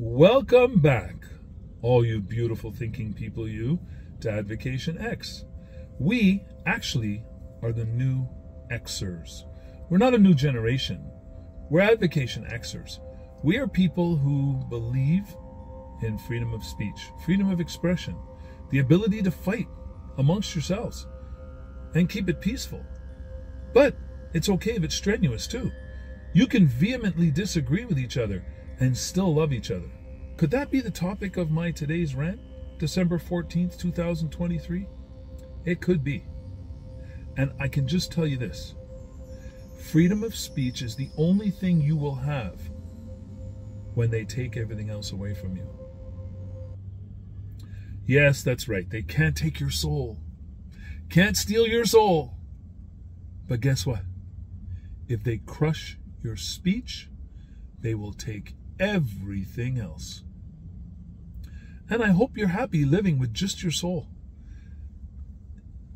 Welcome back, all you beautiful thinking people, you, to Advocation X. We actually are the new Xers. We're not a new generation. We're Advocation Xers. We are people who believe in freedom of speech, freedom of expression, the ability to fight amongst yourselves and keep it peaceful. But it's okay if it's strenuous too. You can vehemently disagree with each other and still love each other. Could that be the topic of my today's rant, December 14th, 2023? It could be. And I can just tell you this freedom of speech is the only thing you will have when they take everything else away from you. Yes, that's right. They can't take your soul, can't steal your soul. But guess what? If they crush your speech, they will take everything else. And I hope you're happy living with just your soul.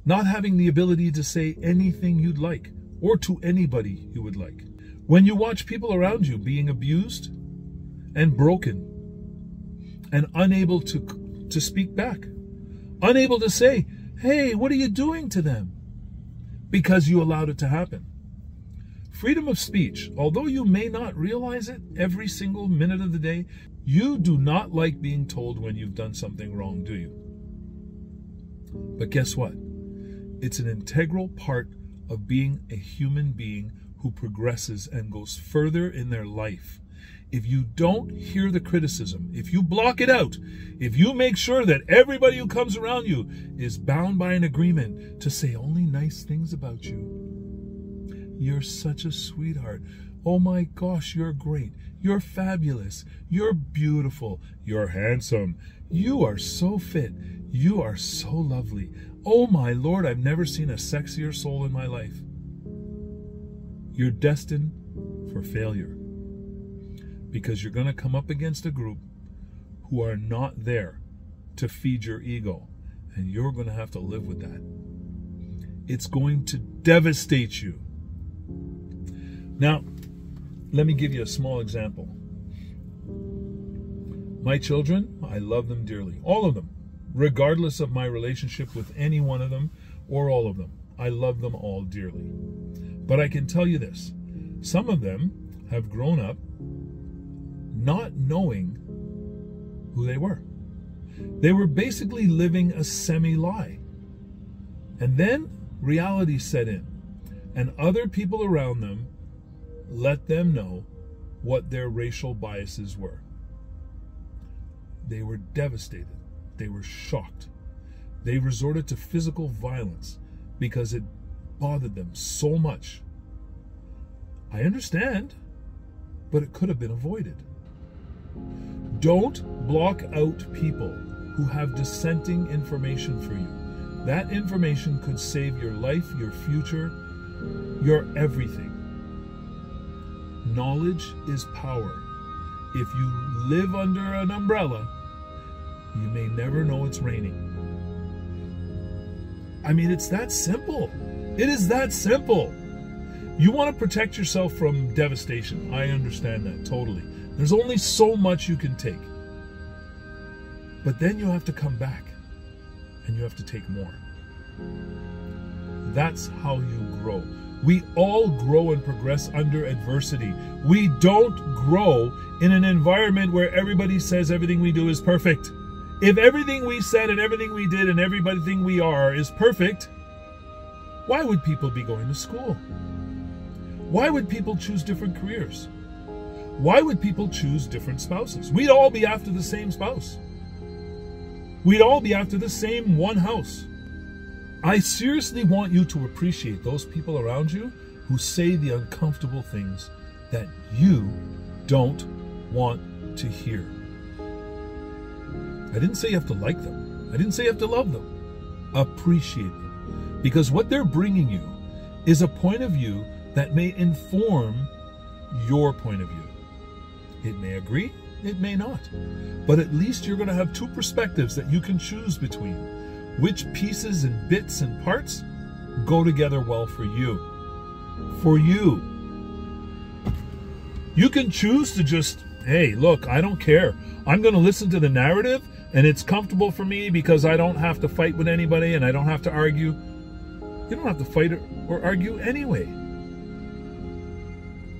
Not having the ability to say anything you'd like or to anybody you would like. When you watch people around you being abused and broken and unable to, to speak back, unable to say, hey, what are you doing to them? Because you allowed it to happen. Freedom of speech, although you may not realize it every single minute of the day, you do not like being told when you've done something wrong, do you? But guess what? It's an integral part of being a human being who progresses and goes further in their life. If you don't hear the criticism, if you block it out, if you make sure that everybody who comes around you is bound by an agreement to say only nice things about you, you're such a sweetheart. Oh my gosh, you're great. You're fabulous. You're beautiful. You're handsome. You are so fit. You are so lovely. Oh my Lord, I've never seen a sexier soul in my life. You're destined for failure because you're going to come up against a group who are not there to feed your ego, and you're going to have to live with that. It's going to devastate you. Now, let me give you a small example. My children, I love them dearly. All of them, regardless of my relationship with any one of them or all of them. I love them all dearly. But I can tell you this some of them have grown up not knowing who they were. They were basically living a semi lie. And then reality set in, and other people around them let them know what their racial biases were. They were devastated. They were shocked. They resorted to physical violence because it bothered them so much. I understand, but it could have been avoided. Don't block out people who have dissenting information for you. That information could save your life, your future, your everything. Knowledge is power. If you live under an umbrella, you may never know it's raining. I mean, it's that simple. It is that simple. You want to protect yourself from devastation. I understand that totally. There's only so much you can take. But then you have to come back and you have to take more. That's how you grow. We all grow and progress under adversity. We don't grow in an environment where everybody says everything we do is perfect. If everything we said and everything we did and everything we are is perfect, why would people be going to school? Why would people choose different careers? Why would people choose different spouses? We'd all be after the same spouse. We'd all be after the same one house. I seriously want you to appreciate those people around you who say the uncomfortable things that you don't want to hear. I didn't say you have to like them. I didn't say you have to love them. Appreciate them. Because what they're bringing you is a point of view that may inform your point of view. It may agree, it may not. But at least you're going to have two perspectives that you can choose between which pieces and bits and parts go together well for you. For you. You can choose to just hey, look, I don't care. I'm going to listen to the narrative and it's comfortable for me because I don't have to fight with anybody and I don't have to argue. You don't have to fight or argue anyway.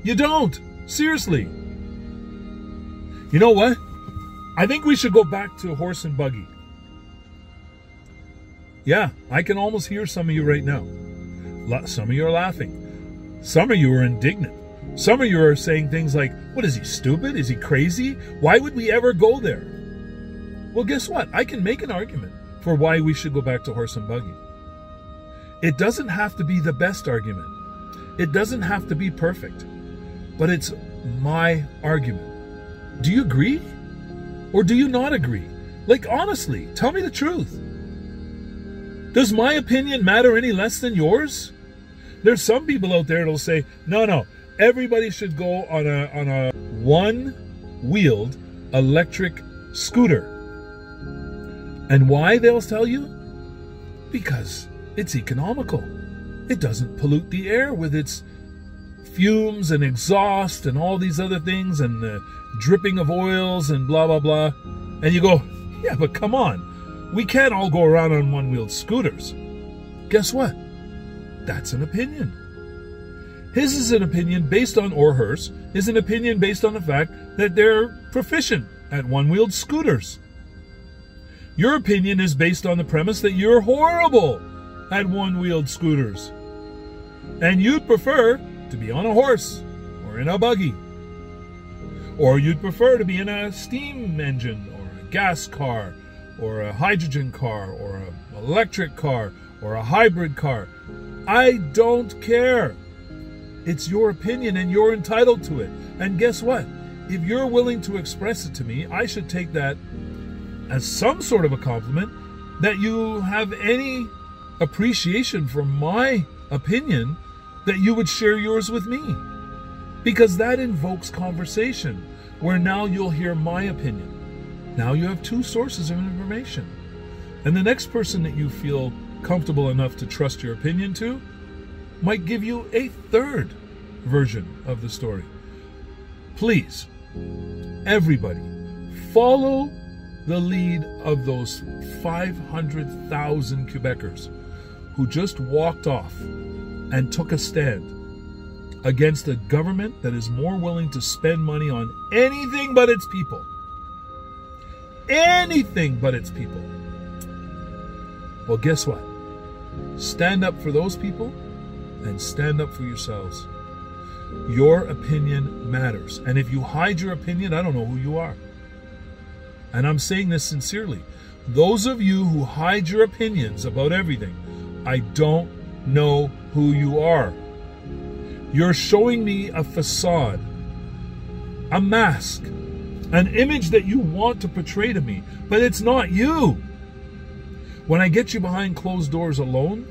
You don't. Seriously. You know what? I think we should go back to horse and buggy. Yeah, I can almost hear some of you right now. Some of you are laughing. Some of you are indignant. Some of you are saying things like, What is he, stupid? Is he crazy? Why would we ever go there? Well, guess what? I can make an argument for why we should go back to horse and buggy. It doesn't have to be the best argument, it doesn't have to be perfect, but it's my argument. Do you agree? Or do you not agree? Like, honestly, tell me the truth. Does my opinion matter any less than yours? There's some people out there that'll say, no, no, everybody should go on a on a one-wheeled electric scooter. And why they'll tell you? Because it's economical. It doesn't pollute the air with its fumes and exhaust and all these other things and the dripping of oils and blah blah blah. And you go, yeah, but come on. We can't all go around on one wheeled scooters. Guess what? That's an opinion. His is an opinion based on, or hers, is an opinion based on the fact that they're proficient at one wheeled scooters. Your opinion is based on the premise that you're horrible at one wheeled scooters. And you'd prefer to be on a horse or in a buggy. Or you'd prefer to be in a steam engine or a gas car or a hydrogen car or an electric car or a hybrid car. I don't care. It's your opinion and you're entitled to it. And guess what? If you're willing to express it to me, I should take that as some sort of a compliment that you have any appreciation for my opinion that you would share yours with me. Because that invokes conversation, where now you'll hear my opinion. Now you have two sources of information. And the next person that you feel comfortable enough to trust your opinion to might give you a third version of the story. Please, everybody, follow the lead of those 500,000 Quebecers who just walked off and took a stand against a government that is more willing to spend money on anything but its people anything but its people. Well, guess what? Stand up for those people and stand up for yourselves. Your opinion matters. And if you hide your opinion, I don't know who you are. And I'm saying this sincerely. Those of you who hide your opinions about everything, I don't know who you are. You're showing me a facade, a mask an image that you want to portray to me, but it's not you. When I get you behind closed doors alone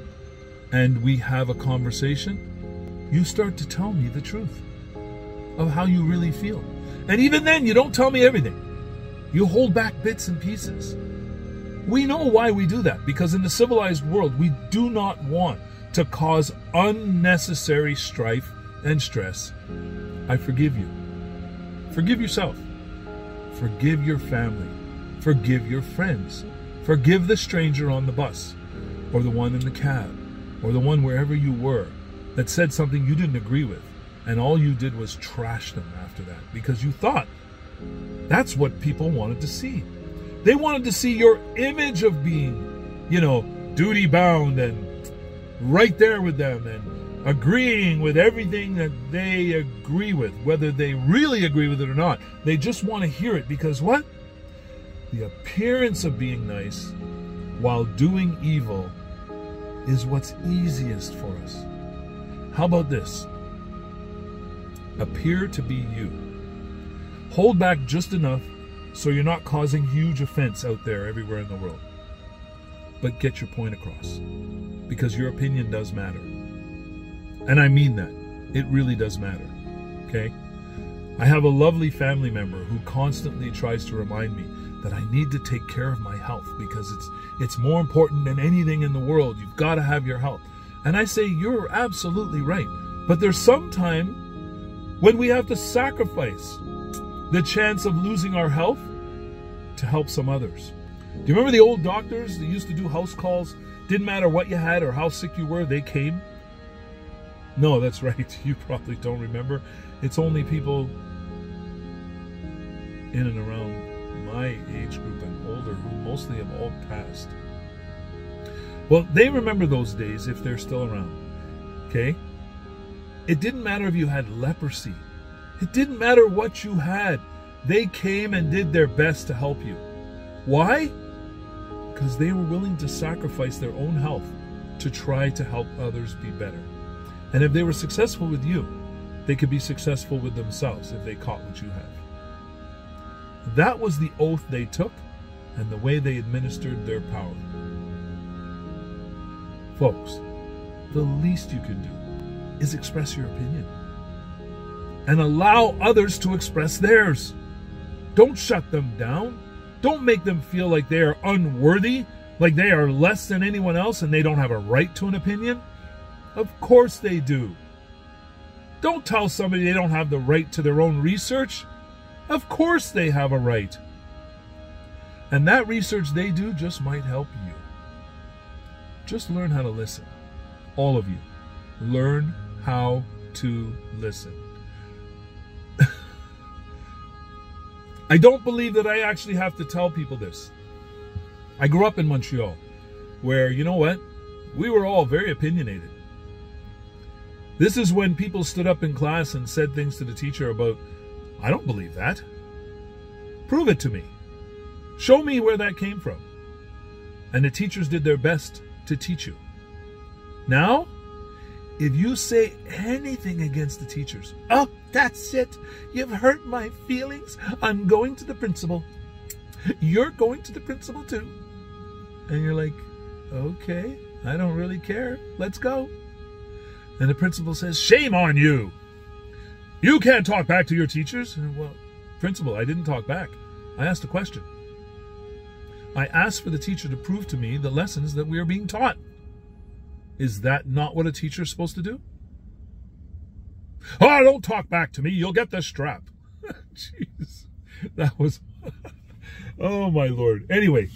and we have a conversation, you start to tell me the truth of how you really feel. And even then, you don't tell me everything. You hold back bits and pieces. We know why we do that because in the civilized world, we do not want to cause unnecessary strife and stress. I forgive you. Forgive yourself. Forgive your family. Forgive your friends. Forgive the stranger on the bus, or the one in the cab, or the one wherever you were that said something you didn't agree with, and all you did was trash them after that because you thought that's what people wanted to see. They wanted to see your image of being, you know, duty bound and right there with them and agreeing with everything that they agree with, whether they really agree with it or not. They just want to hear it because what? The appearance of being nice while doing evil is what's easiest for us. How about this? Appear to be you. Hold back just enough so you're not causing huge offense out there everywhere in the world. But get your point across because your opinion does matter. And I mean that. It really does matter. Okay? I have a lovely family member who constantly tries to remind me that I need to take care of my health because it's it's more important than anything in the world. You've got to have your health. And I say you're absolutely right. But there's some time when we have to sacrifice the chance of losing our health to help some others. Do you remember the old doctors that used to do house calls? Didn't matter what you had or how sick you were, they came. No, that's right. You probably don't remember. It's only people in and around my age group and older who mostly have all passed. Well, they remember those days if they're still around. Okay? It didn't matter if you had leprosy. It didn't matter what you had. They came and did their best to help you. Why? Because they were willing to sacrifice their own health to try to help others be better. And if they were successful with you, they could be successful with themselves if they caught what you have. That was the oath they took and the way they administered their power. Folks, the least you can do is express your opinion and allow others to express theirs. Don't shut them down. Don't make them feel like they are unworthy, like they are less than anyone else and they don't have a right to an opinion. Of course they do. Don't tell somebody they don't have the right to their own research. Of course they have a right. And that research they do just might help you. Just learn how to listen. All of you. Learn how to listen. I don't believe that I actually have to tell people this. I grew up in Montreal, where, you know what? We were all very opinionated. This is when people stood up in class and said things to the teacher about, I don't believe that. Prove it to me. Show me where that came from. And the teachers did their best to teach you. Now, if you say anything against the teachers, oh, that's it. You've hurt my feelings. I'm going to the principal. You're going to the principal too. And you're like, okay, I don't really care. Let's go. And the principal says, shame on you. You can't talk back to your teachers. And, Well, principal, I didn't talk back. I asked a question. I asked for the teacher to prove to me the lessons that we are being taught. Is that not what a teacher is supposed to do? Oh, don't talk back to me. You'll get the strap. Jeez. That was. oh, my Lord. Anyway,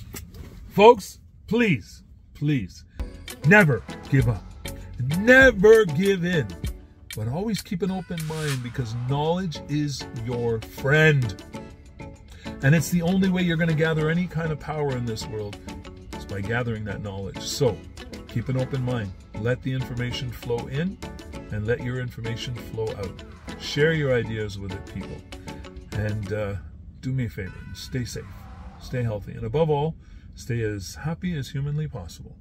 folks, please, please, never give up. Never give in. But always keep an open mind because knowledge is your friend. And it's the only way you're going to gather any kind of power in this world is by gathering that knowledge. So, Keep an open mind. Let the information flow in and let your information flow out. Share your ideas with it, people. And uh, do me a favor stay safe, stay healthy, and above all, stay as happy as humanly possible.